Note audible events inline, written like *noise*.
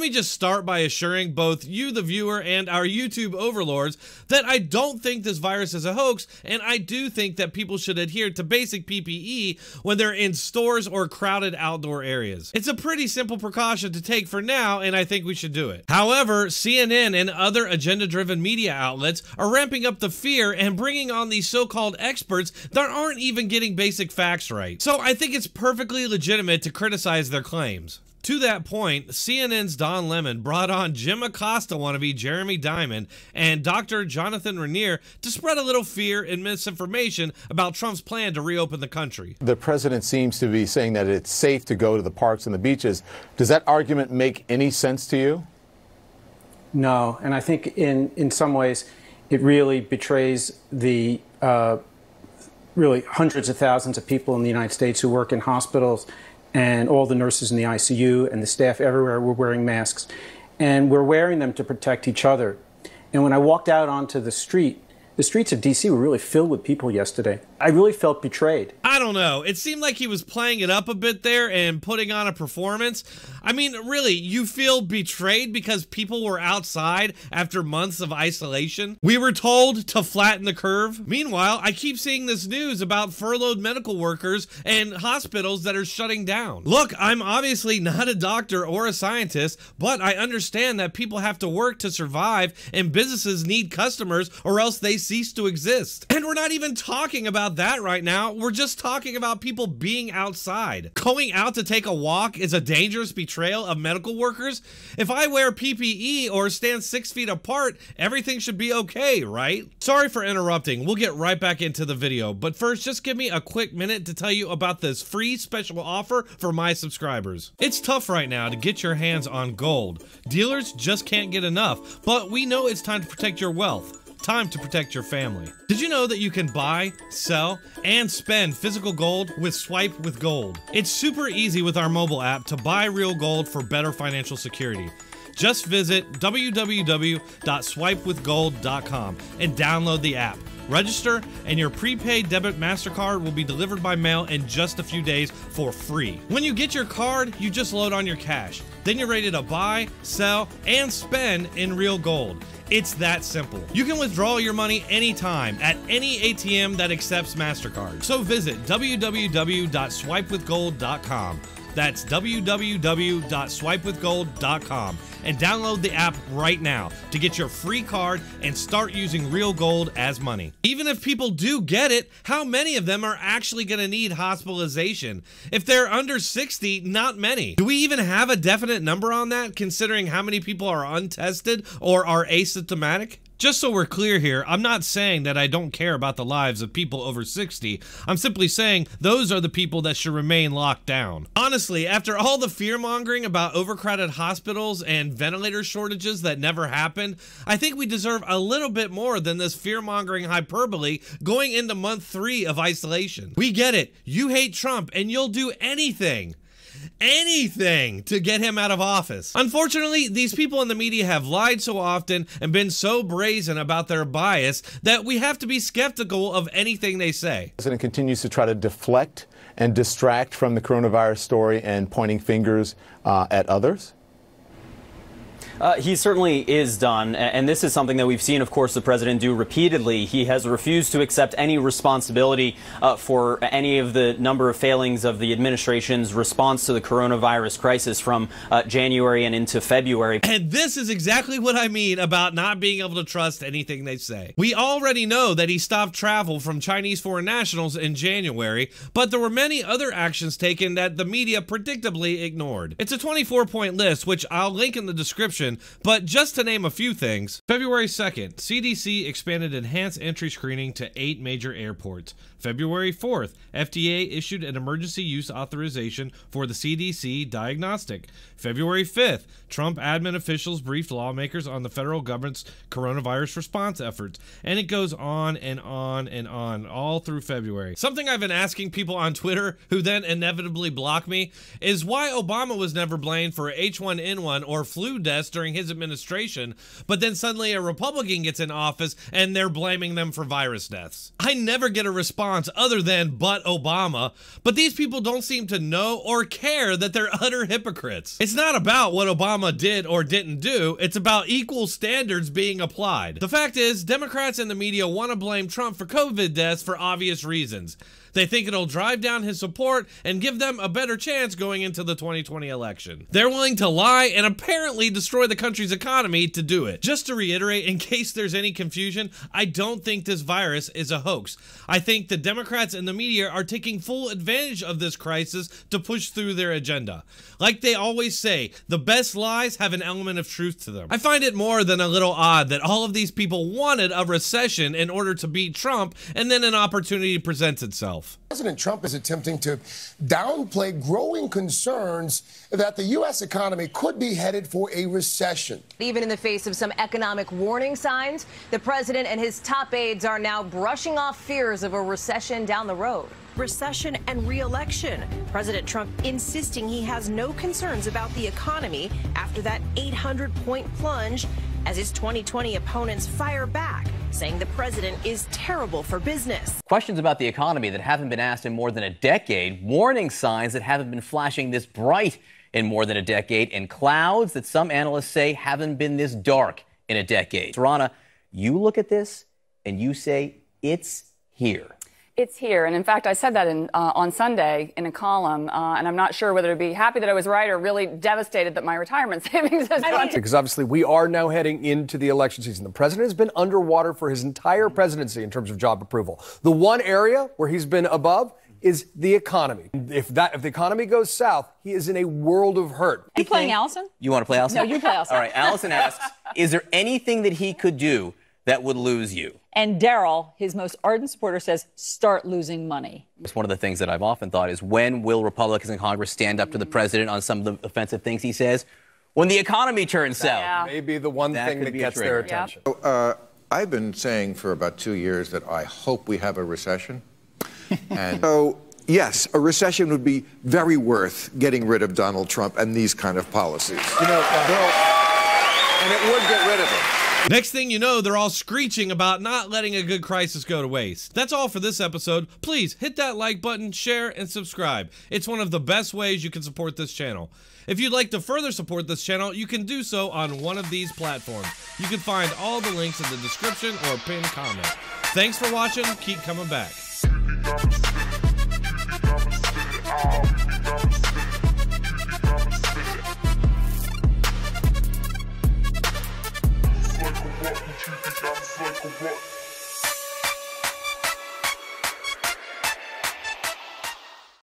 Let me just start by assuring both you, the viewer, and our YouTube overlords that I don't think this virus is a hoax, and I do think that people should adhere to basic PPE when they're in stores or crowded outdoor areas. It's a pretty simple precaution to take for now, and I think we should do it. However, CNN and other agenda driven media outlets are ramping up the fear and bringing on these so called experts that aren't even getting basic facts right. So I think it's perfectly legitimate to criticize their claims. To that point, CNN's Don Lemon brought on Jim Acosta wannabe Jeremy Diamond and Dr. Jonathan Reiner to spread a little fear and misinformation about Trump's plan to reopen the country. The president seems to be saying that it's safe to go to the parks and the beaches. Does that argument make any sense to you? No, and I think in, in some ways it really betrays the uh, really hundreds of thousands of people in the United States who work in hospitals and all the nurses in the ICU and the staff everywhere were wearing masks. And we're wearing them to protect each other. And when I walked out onto the street, the streets of DC were really filled with people yesterday. I really felt betrayed. I don't know. It seemed like he was playing it up a bit there and putting on a performance. I mean, really, you feel betrayed because people were outside after months of isolation? We were told to flatten the curve. Meanwhile, I keep seeing this news about furloughed medical workers and hospitals that are shutting down. Look, I'm obviously not a doctor or a scientist, but I understand that people have to work to survive and businesses need customers or else they cease to exist. And we're not even talking about that right now. We're just talking about people being outside. Going out to take a walk is a dangerous betrayal of medical workers. If I wear PPE or stand six feet apart, everything should be okay, right? Sorry for interrupting. We'll get right back into the video. But first, just give me a quick minute to tell you about this free special offer for my subscribers. It's tough right now to get your hands on gold. Dealers just can't get enough, but we know it's time to protect your wealth time to protect your family. Did you know that you can buy, sell, and spend physical gold with Swipe with Gold? It's super easy with our mobile app to buy real gold for better financial security. Just visit www.swipewithgold.com and download the app. Register, and your prepaid debit MasterCard will be delivered by mail in just a few days for free. When you get your card, you just load on your cash. Then you're ready to buy, sell, and spend in real gold. It's that simple. You can withdraw your money anytime at any ATM that accepts MasterCard. So visit www.swipewithgold.com. That's www.swipewithgold.com and download the app right now to get your free card and start using real gold as money. Even if people do get it, how many of them are actually going to need hospitalization? If they're under 60, not many. Do we even have a definite number on that considering how many people are untested or are asymptomatic? Just so we're clear here, I'm not saying that I don't care about the lives of people over 60. I'm simply saying those are the people that should remain locked down. Honestly, after all the fear mongering about overcrowded hospitals and ventilator shortages that never happened, I think we deserve a little bit more than this fear mongering hyperbole going into month three of isolation. We get it. You hate Trump and you'll do anything anything to get him out of office. Unfortunately, these people in the media have lied so often and been so brazen about their bias that we have to be skeptical of anything they say. The president continues to try to deflect and distract from the coronavirus story and pointing fingers uh, at others. Uh, he certainly is done, and this is something that we've seen, of course, the president do repeatedly. He has refused to accept any responsibility uh, for any of the number of failings of the administration's response to the coronavirus crisis from uh, January and into February. *laughs* And this is exactly what I mean about not being able to trust anything they say. We already know that he stopped travel from Chinese foreign nationals in January, but there were many other actions taken that the media predictably ignored. It's a 24 point list, which I'll link in the description but just to name a few things, February 2nd, CDC expanded enhanced entry screening to eight major airports. February 4th, FDA issued an emergency use authorization for the CDC diagnostic. February 5th, Trump admin officials briefed lawmakers on the federal government's coronavirus response efforts. And it goes on and on and on all through February. Something I've been asking people on Twitter who then inevitably block me is why Obama was never blamed for H1N1 or flu deaths during his administration, but then suddenly a Republican gets in office and they're blaming them for virus deaths. I never get a response other than but Obama, but these people don't seem to know or care that they're utter hypocrites. It's not about what Obama did or didn't do, it's about equal standards being applied. The fact is, Democrats and the media want to blame Trump for COVID deaths for obvious reasons. They think it'll drive down his support and give them a better chance going into the 2020 election. They're willing to lie and apparently destroy the country's economy to do it. Just to reiterate, in *laughs* case there's any confusion, I don't think this virus is a hoax. I think the Democrats and the media are taking full advantage of this crisis to push through their agenda. Like they always say, the best lies have an element of truth to them. I find it more than a little odd that all of these people wanted a recession in order to beat Trump and then an opportunity presents itself. President Trump is attempting to downplay growing concerns that the U.S. economy could be headed for a recession. Even in the face of some economic warning signs, the president and his top aides are now brushing off fears of a recession down the road. Recession and re-election. President Trump insisting he has no concerns about the economy after that 800-point plunge as his 2020 opponents fire back, saying the president is terrible for business. Questions about the economy that haven't been asked in more than a decade, warning signs that haven't been flashing this bright in more than a decade, and clouds that some analysts say haven't been this dark in a decade. Rana, you look at this and you say it's here. It's here. And in fact, I said that in, uh, on Sunday in a column, uh, and I'm not sure whether to be happy that I was right or really devastated that my retirement *laughs* savings has gone to. Because obviously we are now heading into the election season. The president has been underwater for his entire presidency in terms of job approval. The one area where he's been above is the economy. If that if the economy goes south, he is in a world of hurt. Are you playing Allison? You want to play Allison? No, you play Allison. All right, Allison asks, is there anything that he could do that would lose you? And Daryl, his most ardent supporter, says, start losing money. It's one of the things that I've often thought is when will Republicans in Congress stand up to the president on some of the offensive things he says? When the economy turns south. Yeah. Maybe the one That thing that gets their trigger. attention. Uh, I've been saying for about two years that I hope we have a recession. *laughs* and so, yes, a recession would be very worth getting rid of Donald Trump and these kind of policies. You know, Bill, and it would get rid of him. Next thing you know, they're all screeching about not letting a good crisis go to waste. That's all for this episode. Please hit that like button, share, and subscribe. It's one of the best ways you can support this channel. If you'd like to further support this channel, you can do so on one of these platforms. You can find all the links in the description or pinned comment. Thanks for watching. Keep coming back.